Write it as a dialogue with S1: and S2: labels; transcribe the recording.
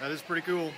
S1: that is pretty cool.